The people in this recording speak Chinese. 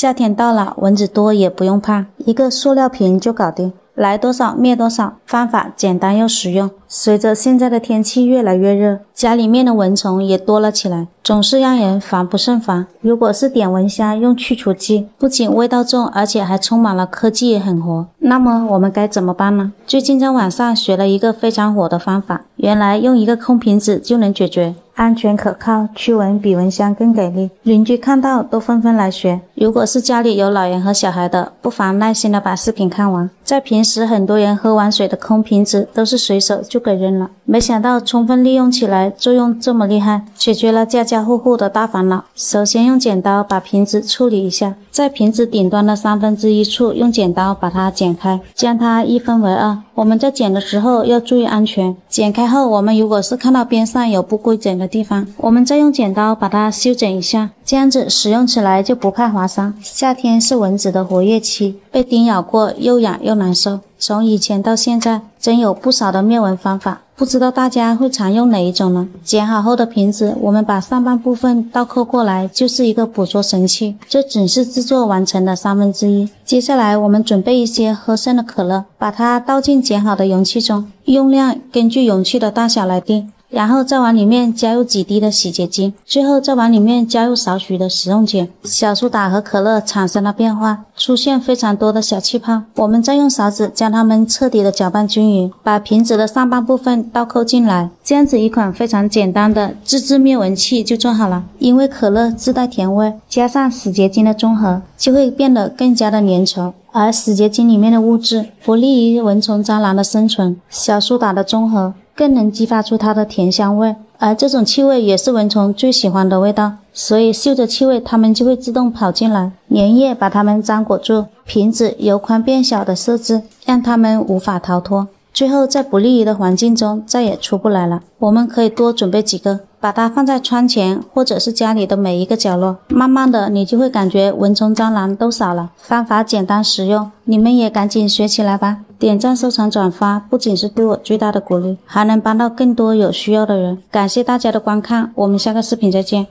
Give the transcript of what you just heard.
夏天到了，蚊子多也不用怕，一个塑料瓶就搞定。来多少灭多少，方法简单又实用。随着现在的天气越来越热，家里面的蚊虫也多了起来，总是让人防不胜防。如果是点蚊香用去除剂，不仅味道重，而且还充满了科技，也很活。那么我们该怎么办呢？最近在网上学了一个非常火的方法，原来用一个空瓶子就能解决。安全可靠，驱蚊比蚊香更给力。邻居看到都纷纷来学。如果是家里有老人和小孩的，不妨耐心的把视频看完。在平时，很多人喝完水的空瓶子都是随手就给扔了，没想到充分利用起来作用这么厉害，解决了家家户户的大烦恼。首先用剪刀把瓶子处理一下，在瓶子顶端的三分之一处用剪刀把它剪开，将它一分为二。我们在剪的时候要注意安全。剪开后，我们如果是看到边上有不规整的地方，我们再用剪刀把它修整一下，这样子使用起来就不怕划伤。夏天是蚊子的活跃期，被叮咬过又痒又难受。从以前到现在，真有不少的灭蚊方法，不知道大家会常用哪一种呢？剪好后的瓶子，我们把上半部分倒扣过来，就是一个捕捉神器。这只是制作完成的三分之一。接下来，我们准备一些喝剩的可乐，把它倒进剪好的容器中，用量根据容器的大小来定。然后再往里面加入几滴的洗洁精，最后再往里面加入少许的食用碱。小苏打和可乐产生了变化，出现非常多的小气泡。我们再用勺子将它们彻底的搅拌均匀，把瓶子的上半部分倒扣进来。这样子一款非常简单的自制灭蚊器就做好了。因为可乐自带甜味，加上洗洁精的中和，就会变得更加的粘稠。而洗洁精里面的物质不利于蚊虫、蟑螂的生存，小苏打的中和。更能激发出它的甜香味，而这种气味也是蚊虫最喜欢的味道，所以嗅着气味，它们就会自动跑进来。粘液把它们粘裹住，瓶子由宽变小的设置，让它们无法逃脱。最后，在不利于的环境中再也出不来了。我们可以多准备几个，把它放在窗前或者是家里的每一个角落。慢慢的，你就会感觉蚊虫、蟑螂都少了。方法简单实用，你们也赶紧学起来吧。点赞、收藏、转发，不仅是对我最大的鼓励，还能帮到更多有需要的人。感谢大家的观看，我们下个视频再见。